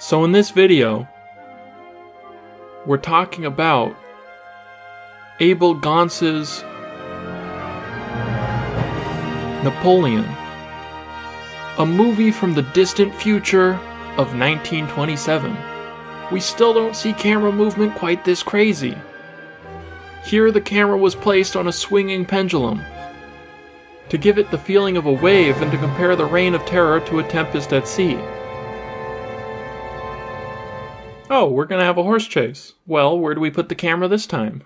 So in this video, we're talking about Abel Gance's Napoleon, a movie from the distant future of 1927. We still don't see camera movement quite this crazy. Here, the camera was placed on a swinging pendulum to give it the feeling of a wave and to compare the reign of terror to a tempest at sea. Oh, we're gonna have a horse chase. Well, where do we put the camera this time?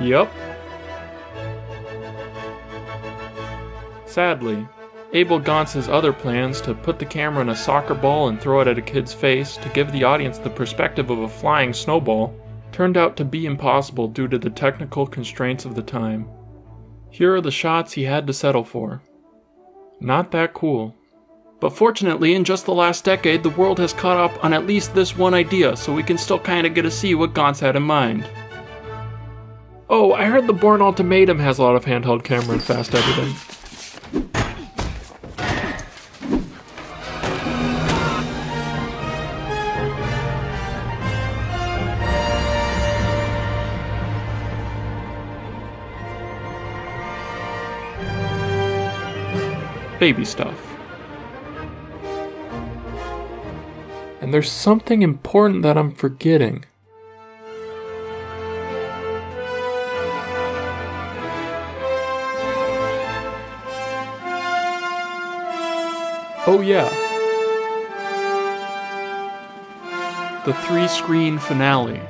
Yup. Sadly, Abel Gance's other plans to put the camera in a soccer ball and throw it at a kid's face to give the audience the perspective of a flying snowball turned out to be impossible due to the technical constraints of the time. Here are the shots he had to settle for. Not that cool. But fortunately, in just the last decade, the world has caught up on at least this one idea, so we can still kinda get to see what Gance had in mind. Oh, I heard the Bourne Ultimatum has a lot of handheld camera and fast editing. Baby stuff. And there's something important that I'm forgetting. Oh, yeah. The three screen finale.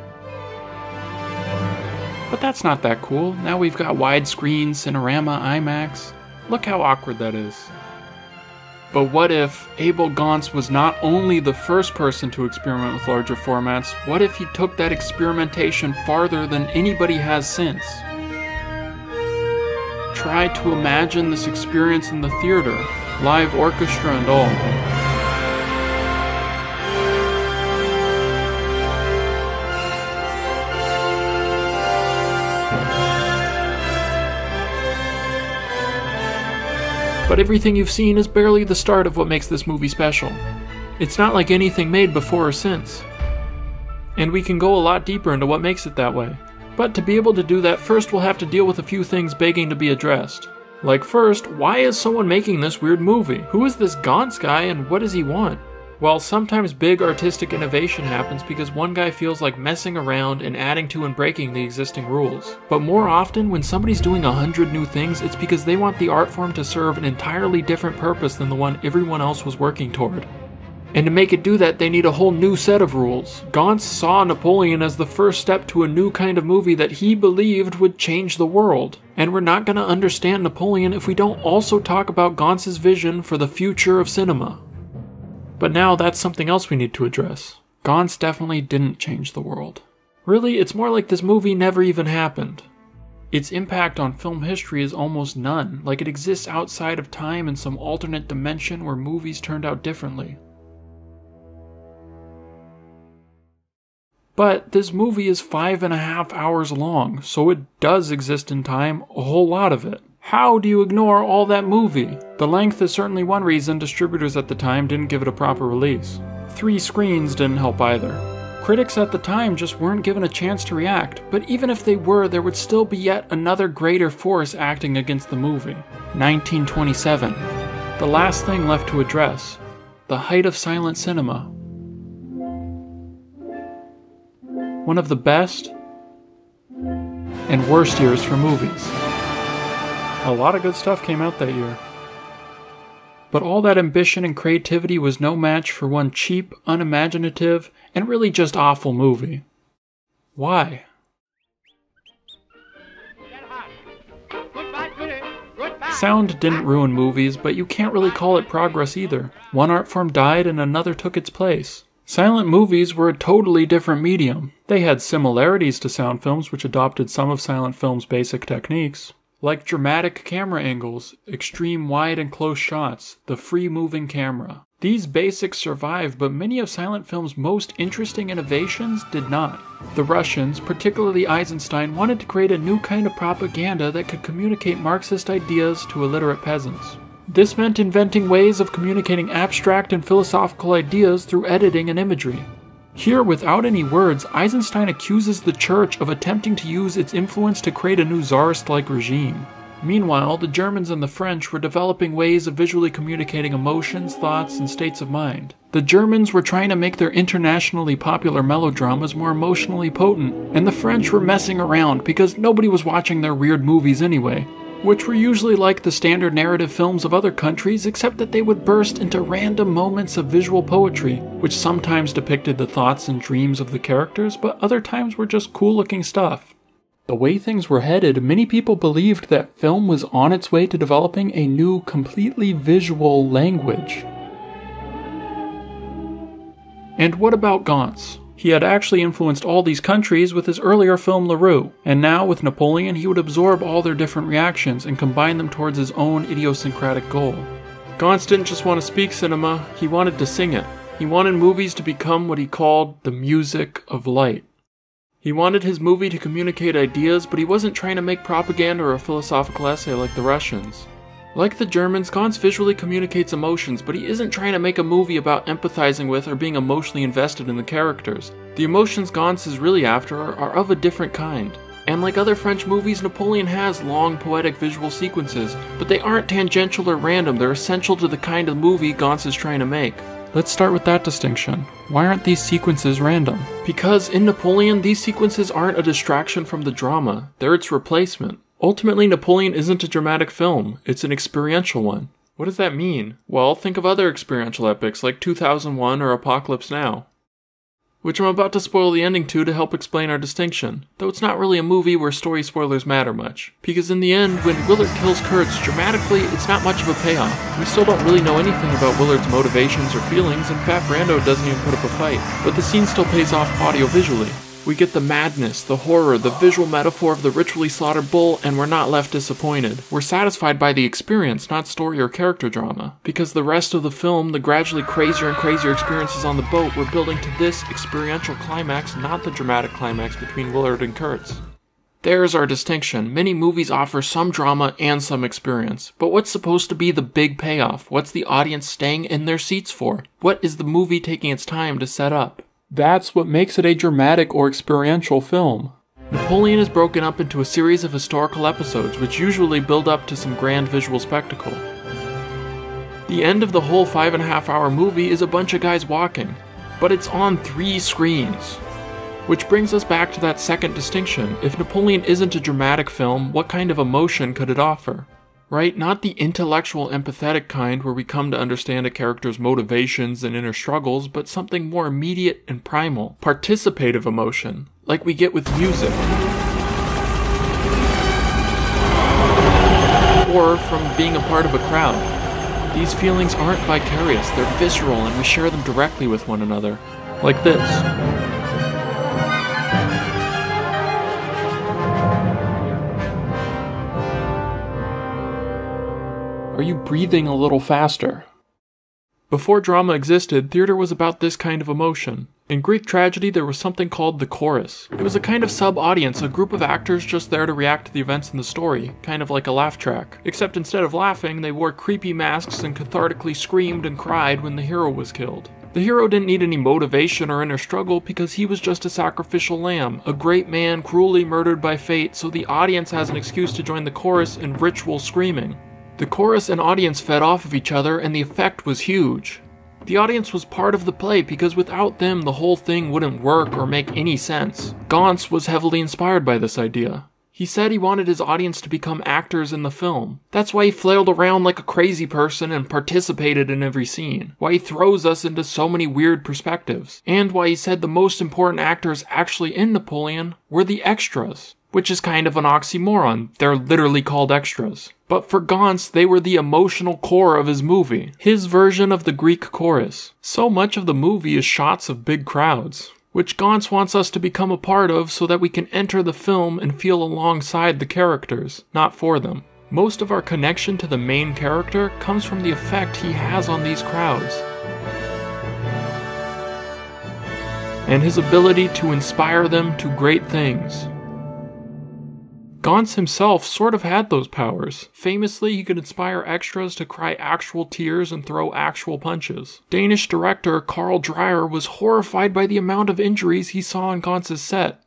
But that's not that cool. Now we've got widescreen, Cinerama, IMAX. Look how awkward that is. But what if Abel Gance was not only the first person to experiment with larger formats, what if he took that experimentation farther than anybody has since? Try to imagine this experience in the theater, live orchestra and all. But everything you've seen is barely the start of what makes this movie special. It's not like anything made before or since. And we can go a lot deeper into what makes it that way. But to be able to do that, first we'll have to deal with a few things begging to be addressed. Like, first, why is someone making this weird movie? Who is this Gance guy and what does he want? Well, sometimes big artistic innovation happens because one guy feels like messing around and adding to and breaking the existing rules. But more often, when somebody's doing a hundred new things, it's because they want the art form to serve an entirely different purpose than the one everyone else was working toward. And to make it do that, they need a whole new set of rules. Gance saw Napoleon as the first step to a new kind of movie that he believed would change the world. And we're not going to understand Napoleon if we don't also talk about Gance's vision for the future of cinema. But now that's something else we need to address. Gance definitely didn't change the world. Really, it's more like this movie never even happened. Its impact on film history is almost none, like it exists outside of time in some alternate dimension where movies turned out differently. But this movie is five and a half hours long, so it does exist in time, a whole lot of it. How do you ignore all that movie? The length is certainly one reason distributors at the time didn't give it a proper release. Three screens didn't help either. Critics at the time just weren't given a chance to react, but even if they were, there would still be yet another greater force acting against the movie. 1927. The last thing left to address. The height of silent cinema. One of the best and worst years for movies. A lot of good stuff came out that year. But all that ambition and creativity was no match for one cheap, unimaginative, and really just awful movie. Why? Sound didn't ruin movies, but you can't really call it progress either. One art form died and another took its place. Silent movies were a totally different medium. They had similarities to sound films, which adopted some of silent film's basic techniques, like dramatic camera angles, extreme wide and close shots, the free moving camera. These basics survived, but many of silent film's most interesting innovations did not. The Russians, particularly Eisenstein, wanted to create a new kind of propaganda that could communicate Marxist ideas to illiterate peasants. This meant inventing ways of communicating abstract and philosophical ideas through editing and imagery. Here, without any words, Eisenstein accuses the Church of attempting to use its influence to create a new czarist like regime. Meanwhile, the Germans and the French were developing ways of visually communicating emotions, thoughts, and states of mind. The Germans were trying to make their internationally popular melodramas more emotionally potent, and the French were messing around because nobody was watching their weird movies anyway, which were usually like the standard narrative films of other countries, except that they would burst into random moments of visual poetry, which sometimes depicted the thoughts and dreams of the characters, but other times were just cool looking stuff. The way things were headed, many people believed that film was on its way to developing a new, completely visual language. And what about Gance? He had actually influenced all these countries with his earlier film La Roue, and now with Napoleon, he would absorb all their different reactions and combine them towards his own idiosyncratic goal. Gance didn't just want to speak cinema, he wanted to sing it. He wanted movies to become what he called the music of light. He wanted his movie to communicate ideas, but he wasn't trying to make propaganda or a philosophical essay like the Russians. Like the Germans, Gance visually communicates emotions, but he isn't trying to make a movie about empathizing with or being emotionally invested in the characters. The emotions Gance is really after are, are of a different kind. And like other French movies, Napoleon has long, poetic visual sequences, but they aren't tangential or random, they're essential to the kind of movie Gance is trying to make. Let's start with that distinction. Why aren't these sequences random? Because in Napoleon, these sequences aren't a distraction from the drama, they're its replacement. Ultimately, Napoleon isn't a dramatic film, it's an experiential one. What does that mean? Well, think of other experiential epics like 2001 or Apocalypse Now which I'm about to spoil the ending to to help explain our distinction, though it's not really a movie where story spoilers matter much. Because in the end, when Willard kills Kurtz, dramatically, it's not much of a payoff. We still don't really know anything about Willard's motivations or feelings, and Fat Brando doesn't even put up a fight, but the scene still pays off audio-visually. We get the madness, the horror, the visual metaphor of the ritually slaughtered bull, and we're not left disappointed. We're satisfied by the experience, not story or character drama. Because the rest of the film, the gradually crazier and crazier experiences on the boat, were building to this experiential climax, not the dramatic climax between Willard and Kurtz. There's our distinction. Many movies offer some drama and some experience. But what's supposed to be the big payoff? What's the audience staying in their seats for? What is the movie taking its time to set up? That's what makes it a dramatic or experiential film. Napoleon is broken up into a series of historical episodes, which usually build up to some grand visual spectacle. The end of the whole five and a half hour movie is a bunch of guys walking, but it's on three screens. Which brings us back to that second distinction. If Napoleon isn't a dramatic film, what kind of emotion could it offer? Right? Not the intellectual, empathetic kind where we come to understand a character's motivations and inner struggles, but something more immediate and primal, participative emotion, like we get with music. Or from being a part of a crowd. These feelings aren't vicarious, they're visceral, and we share them directly with one another. Like this. Are you breathing a little faster? Before drama existed, theater was about this kind of emotion. In Greek tragedy, there was something called the chorus. It was a kind of sub audience, a group of actors just there to react to the events in the story, kind of like a laugh track. Except instead of laughing, they wore creepy masks and cathartically screamed and cried when the hero was killed. The hero didn't need any motivation or inner struggle because he was just a sacrificial lamb, a great man cruelly murdered by fate, so the audience has an excuse to join the chorus in ritual screaming. The chorus and audience fed off of each other, and the effect was huge. The audience was part of the play because without them, the whole thing wouldn't work or make any sense. Gance was heavily inspired by this idea. He said he wanted his audience to become actors in the film. That's why he flailed around like a crazy person and participated in every scene. Why he throws us into so many weird perspectives. And why he said the most important actors actually in Napoleon were the extras which is kind of an oxymoron. They're literally called extras. But for Gance, they were the emotional core of his movie, his version of the Greek chorus. So much of the movie is shots of big crowds, which Gance wants us to become a part of so that we can enter the film and feel alongside the characters, not for them. Most of our connection to the main character comes from the effect he has on these crowds. And his ability to inspire them to great things. Gance himself sort of had those powers. Famously, he could inspire extras to cry actual tears and throw actual punches. Danish director Carl Dreyer was horrified by the amount of injuries he saw on Gance's set.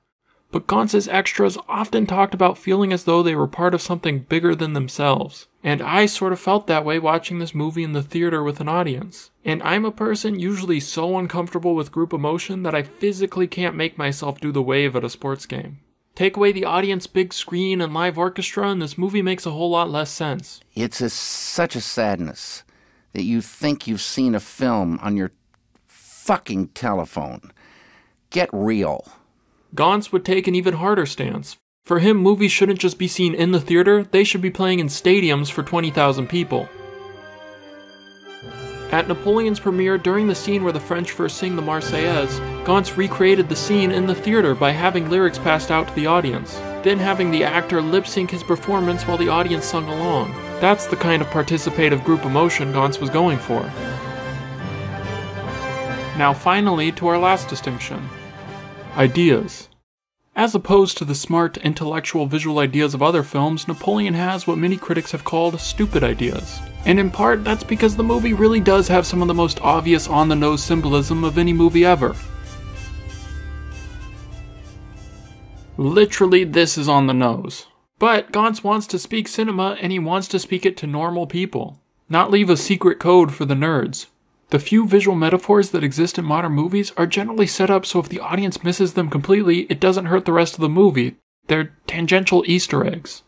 But Gance's extras often talked about feeling as though they were part of something bigger than themselves. And I sort of felt that way watching this movie in the theater with an audience. And I'm a person usually so uncomfortable with group emotion that I physically can't make myself do the wave at a sports game. Take away the audience, big screen, and live orchestra, and this movie makes a whole lot less sense. It's a, such a sadness that you think you've seen a film on your fucking telephone. Get real. Gance would take an even harder stance. For him, movies shouldn't just be seen in the theater, they should be playing in stadiums for 20,000 people. At Napoleon's premiere, during the scene where the French first sing the Marseillaise, Gance recreated the scene in the theater by having lyrics passed out to the audience, then having the actor lip sync his performance while the audience sung along. That's the kind of participative group emotion Gance was going for. Now, finally, to our last distinction ideas. As opposed to the smart, intellectual visual ideas of other films, Napoleon has what many critics have called stupid ideas. And in part, that's because the movie really does have some of the most obvious on the nose symbolism of any movie ever. Literally, this is on the nose. But Gance wants to speak cinema and he wants to speak it to normal people, not leave a secret code for the nerds. The few visual metaphors that exist in modern movies are generally set up so if the audience misses them completely, it doesn't hurt the rest of the movie. They're tangential Easter eggs.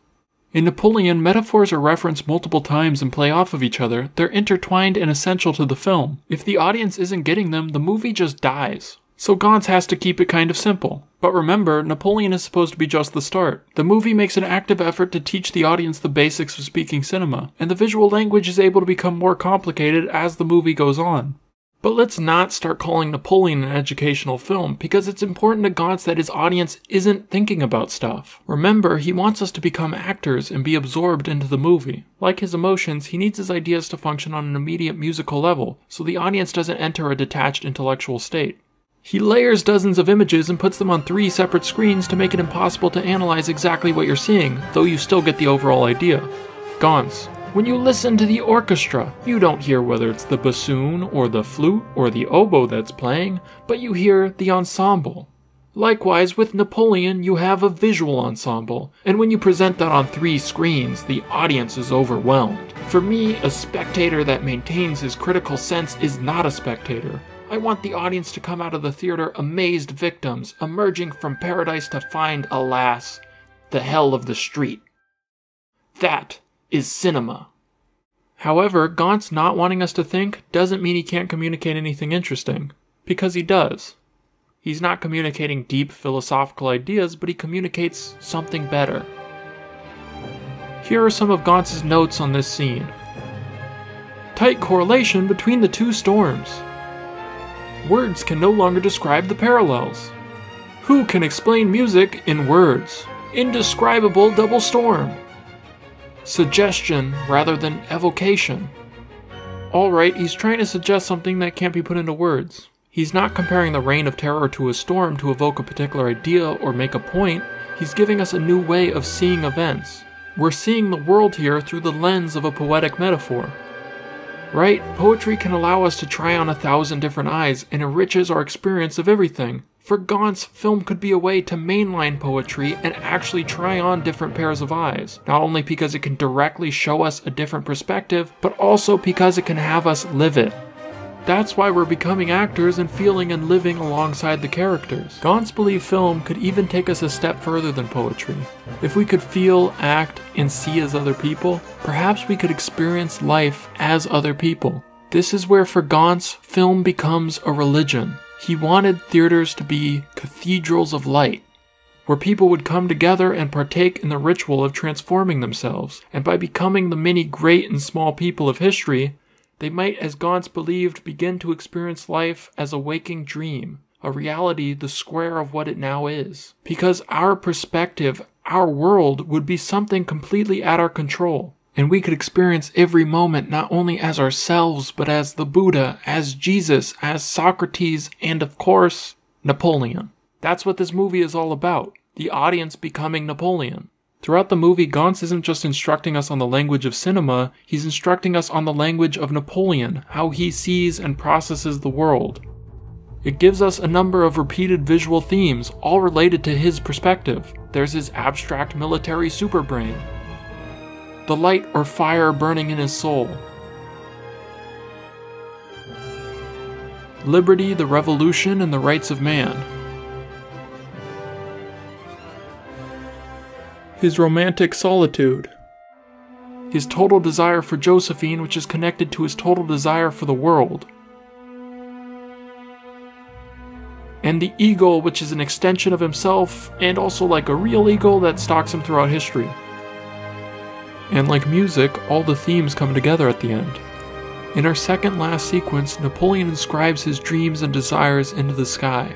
In Napoleon, metaphors are referenced multiple times and play off of each other. They're intertwined and essential to the film. If the audience isn't getting them, the movie just dies. So Gance has to keep it kind of simple. But remember, Napoleon is supposed to be just the start. The movie makes an active effort to teach the audience the basics of speaking cinema, and the visual language is able to become more complicated as the movie goes on. But let's not start calling Napoleon an educational film because it's important to Gance that his audience isn't thinking about stuff. Remember, he wants us to become actors and be absorbed into the movie. Like his emotions, he needs his ideas to function on an immediate musical level, so the audience doesn't enter a detached intellectual state. He layers dozens of images and puts them on three separate screens to make it impossible to analyze exactly what you're seeing, though you still get the overall idea. Gance, when you listen to the orchestra, you don't hear whether it's the bassoon or the flute or the oboe that's playing, but you hear the ensemble. Likewise, with Napoleon, you have a visual ensemble, and when you present that on three screens, the audience is overwhelmed. For me, a spectator that maintains his critical sense is not a spectator. I want the audience to come out of the theater amazed victims, emerging from paradise to find, alas, the hell of the street. That is cinema. However, Gance's not wanting us to think doesn't mean he can't communicate anything interesting, because he does. He's not communicating deep philosophical ideas, but he communicates something better. Here are some of Gance's notes on this scene. Tight correlation between the two storms. Words can no longer describe the parallels. Who can explain music in words? Indescribable double storm suggestion rather than evocation. Alright, he's trying to suggest something that can't be put into words. He's not comparing the reign of terror to a storm to evoke a particular idea or make a point, he's giving us a new way of seeing events. We're seeing the world here through the lens of a poetic metaphor. Right? Poetry can allow us to try on a thousand different eyes and enriches our experience of everything. For Gance, film could be a way to mainline poetry and actually try on different pairs of eyes, not only because it can directly show us a different perspective, but also because it can have us live it. That's why we're becoming actors and feeling and living alongside the characters. Gance believed film could even take us a step further than poetry. If we could feel, act, and see as other people, perhaps we could experience life as other people. This is where for Gance, film becomes a religion. He wanted theaters to be cathedrals of light, where people would come together and partake in the ritual of transforming themselves, and by becoming the many great and small people of history, they might, as Gance believed, begin to experience life as a waking dream, a reality the square of what it now is. Because our perspective, our world, would be something completely at our control and we could experience every moment not only as ourselves, but as the Buddha, as Jesus, as Socrates, and of course, Napoleon. That's what this movie is all about the audience becoming Napoleon. Throughout the movie, Gance isn't just instructing us on the language of cinema, he's instructing us on the language of Napoleon, how he sees and processes the world. It gives us a number of repeated visual themes, all related to his perspective. There's his abstract military superbrain, the light or fire burning in his soul, liberty, the revolution, and the rights of man. His romantic solitude. His total desire for Josephine, which is connected to his total desire for the world. And the eagle, which is an extension of himself, and also like a real eagle that stalks him throughout history. And like music, all the themes come together at the end. In our second last sequence, Napoleon inscribes his dreams and desires into the sky.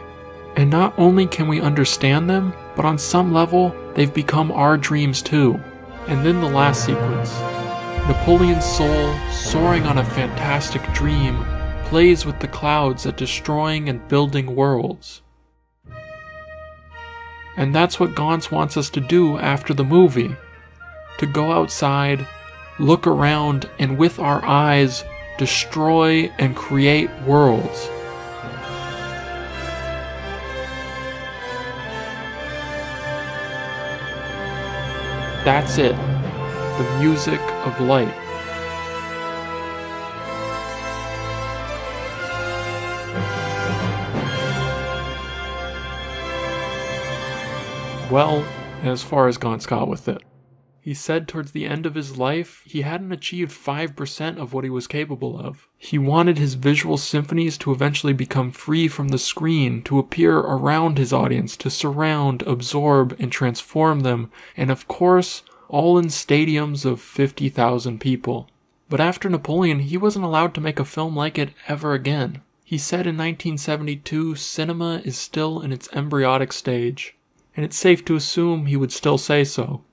And not only can we understand them, but on some level, they've become our dreams too. And then the last sequence Napoleon's soul, soaring on a fantastic dream, plays with the clouds at destroying and building worlds. And that's what Gance wants us to do after the movie to go outside, look around, and with our eyes, destroy, and create worlds. That's it. The music of light. Well, as far as Gance got with it. He said towards the end of his life, he hadn't achieved 5% of what he was capable of. He wanted his visual symphonies to eventually become free from the screen, to appear around his audience, to surround, absorb, and transform them, and of course, all in stadiums of 50,000 people. But after Napoleon, he wasn't allowed to make a film like it ever again. He said in 1972 cinema is still in its embryonic stage, and it's safe to assume he would still say so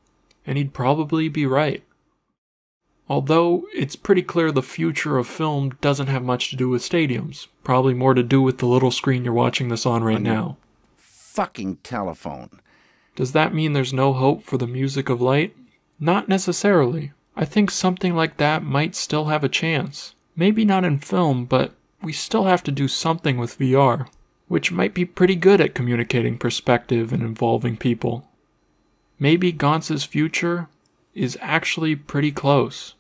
and he'd probably be right. Although it's pretty clear the future of film doesn't have much to do with stadiums, probably more to do with the little screen you're watching this on right now. Fucking telephone. Does that mean there's no hope for the music of light? Not necessarily. I think something like that might still have a chance. Maybe not in film, but we still have to do something with VR, which might be pretty good at communicating perspective and involving people maybe Gance's future is actually pretty close.